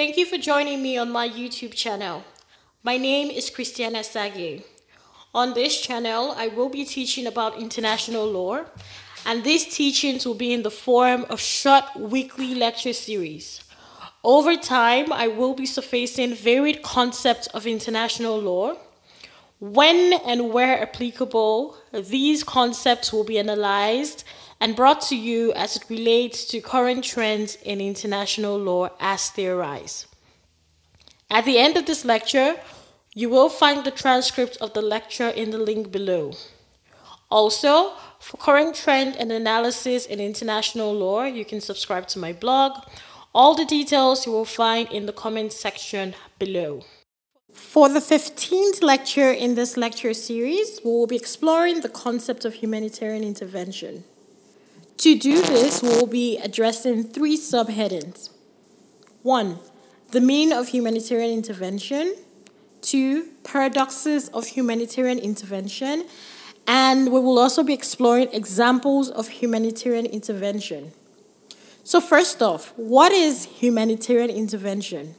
Thank you for joining me on my YouTube channel. My name is Christiana Sage. On this channel, I will be teaching about international law, and these teachings will be in the form of short weekly lecture series. Over time, I will be surfacing varied concepts of international law. When and where applicable, these concepts will be analyzed and brought to you as it relates to current trends in international law as they arise. At the end of this lecture, you will find the transcript of the lecture in the link below. Also, for current trend and analysis in international law, you can subscribe to my blog. All the details you will find in the comment section below. For the 15th lecture in this lecture series, we will be exploring the concept of humanitarian intervention. To do this, we'll be addressing three subheadings. One, the meaning of humanitarian intervention. Two, paradoxes of humanitarian intervention. And we will also be exploring examples of humanitarian intervention. So, first off, what is humanitarian intervention?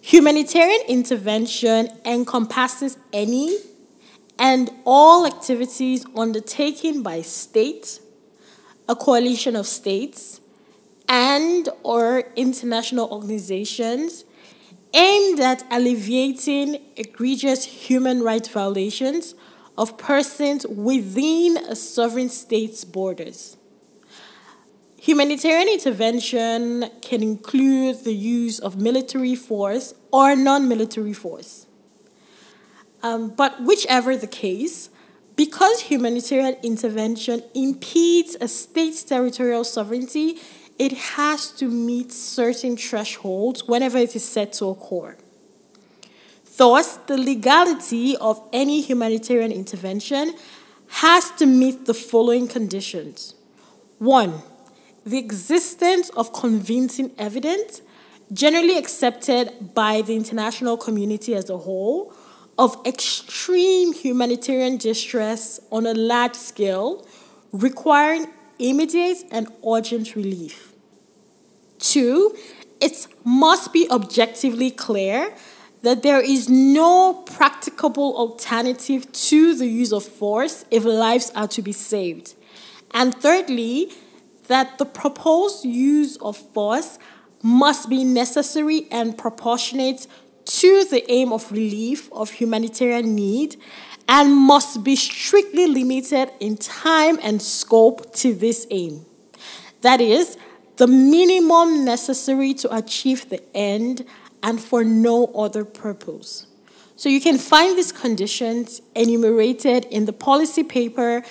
Humanitarian intervention encompasses any and all activities undertaken by state, a coalition of states and or international organizations aimed at alleviating egregious human rights violations of persons within a sovereign state's borders. Humanitarian intervention can include the use of military force or non military force. Um, but whichever the case, because humanitarian intervention impedes a state's territorial sovereignty, it has to meet certain thresholds whenever it is set to occur. Thus, the legality of any humanitarian intervention has to meet the following conditions. One, the existence of convincing evidence, generally accepted by the international community as a whole, of extreme humanitarian distress on a large scale, requiring immediate and urgent relief. Two, it must be objectively clear that there is no practicable alternative to the use of force if lives are to be saved. And thirdly, that the proposed use of force must be necessary and proportionate to the aim of relief of humanitarian need and must be strictly limited in time and scope to this aim. That is, the minimum necessary to achieve the end and for no other purpose. So you can find these conditions enumerated in the policy paper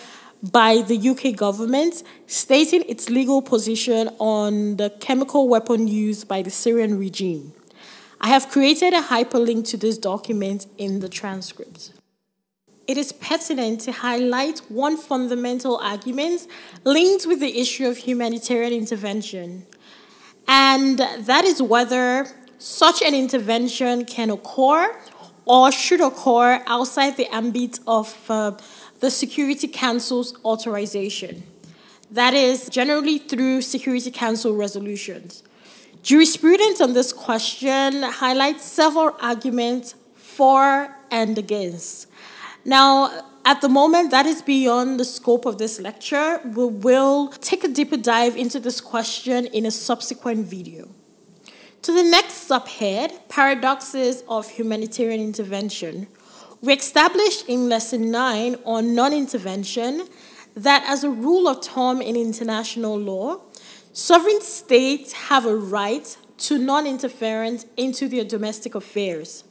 by the UK government stating its legal position on the chemical weapon used by the Syrian regime. I have created a hyperlink to this document in the transcript. It is pertinent to highlight one fundamental argument linked with the issue of humanitarian intervention, and that is whether such an intervention can occur or should occur outside the ambit of uh, the Security Council's authorization. That is, generally through Security Council resolutions. Jurisprudence on this question highlights several arguments for and against. Now, at the moment, that is beyond the scope of this lecture. We will take a deeper dive into this question in a subsequent video. To the next subhead, Paradoxes of Humanitarian Intervention, we established in Lesson 9 on non intervention that as a rule of thumb in international law, Sovereign states have a right to non interference into their domestic affairs.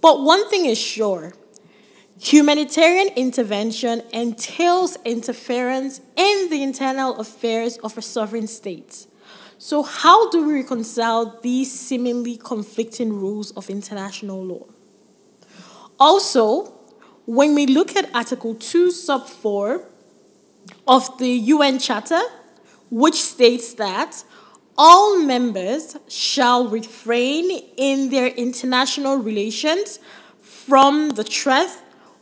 But one thing is sure humanitarian intervention entails interference in the internal affairs of a sovereign state. So, how do we reconcile these seemingly conflicting rules of international law? Also, when we look at Article 2, Sub 4 of the UN Charter, which states that all members shall refrain in their international relations from the threat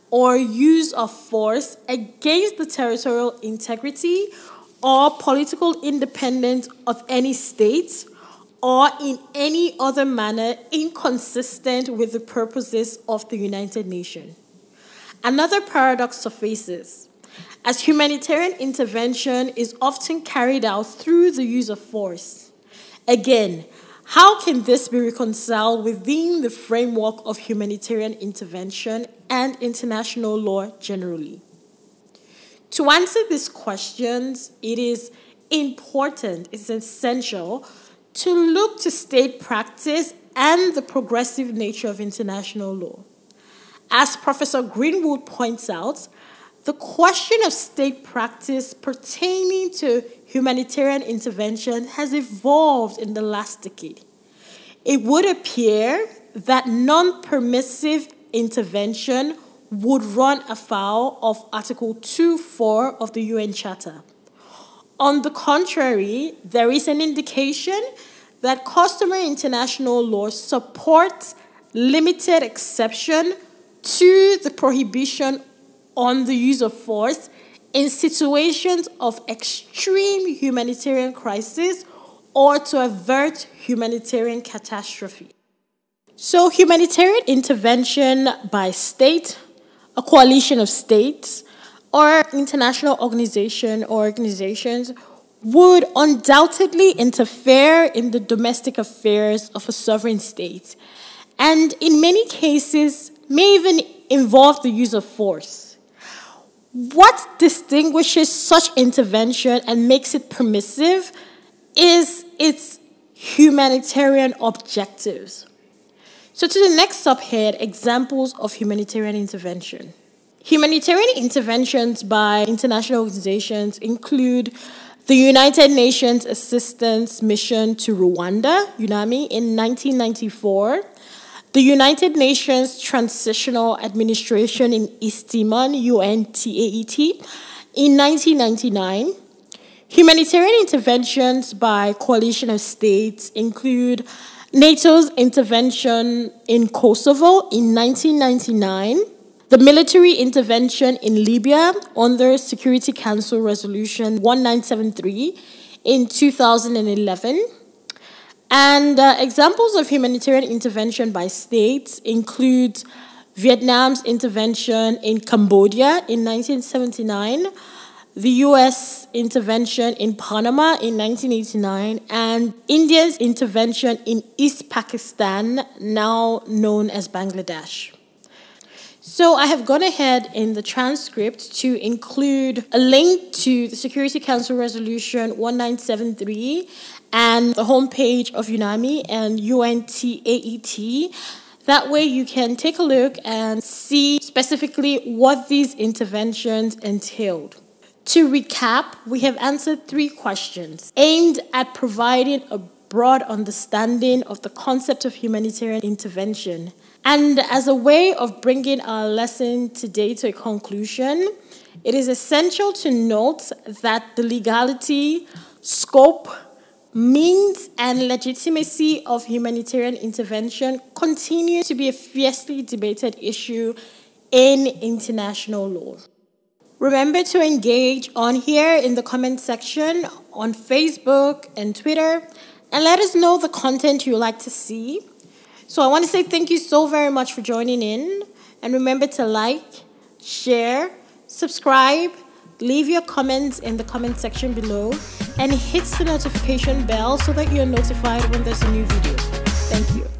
or use of force against the territorial integrity or political independence of any state or in any other manner inconsistent with the purposes of the United Nations. Another paradox surfaces. As humanitarian intervention is often carried out through the use of force. Again, how can this be reconciled within the framework of humanitarian intervention and international law generally? To answer these questions, it is important, it's essential to look to state practice and the progressive nature of international law. As Professor Greenwood points out, the question of state practice pertaining to humanitarian intervention has evolved in the last decade. It would appear that non permissive intervention would run afoul of Article 2.4 of the UN Charter. On the contrary, there is an indication that customary international law supports limited exception to the prohibition on the use of force in situations of extreme humanitarian crisis or to avert humanitarian catastrophe. So, humanitarian intervention by state, a coalition of states, or international organization or organizations would undoubtedly interfere in the domestic affairs of a sovereign state, and in many cases may even involve the use of force. What distinguishes such intervention and makes it permissive is its humanitarian objectives. So, to the next subhead examples of humanitarian intervention. Humanitarian interventions by international organizations include the United Nations Assistance Mission to Rwanda, UNAMI, in 1994, the United Nations Transitional Administration in East Timor, UNTAET, in 1999. Humanitarian interventions by coalition of states include NATO's intervention in Kosovo in 1999, the military intervention in Libya under Security Council Resolution 1973 in 2011, and uh, examples of humanitarian intervention by states include Vietnam's intervention in Cambodia in 1979, the US intervention in Panama in 1989, and India's intervention in East Pakistan, now known as Bangladesh. So I have gone ahead in the transcript to include a link to the Security Council Resolution 1973 and the homepage of UNAMI and UNTAET. That way you can take a look and see specifically what these interventions entailed. To recap, we have answered three questions aimed at providing a broad understanding of the concept of humanitarian intervention and as a way of bringing our lesson today to a conclusion, it is essential to note that the legality, scope, means, and legitimacy of humanitarian intervention continue to be a fiercely debated issue in international law. Remember to engage on here in the comment section on Facebook and Twitter and let us know the content you like to see. So I want to say thank you so very much for joining in. And remember to like, share, subscribe, leave your comments in the comment section below, and hit the notification bell so that you're notified when there's a new video. Thank you.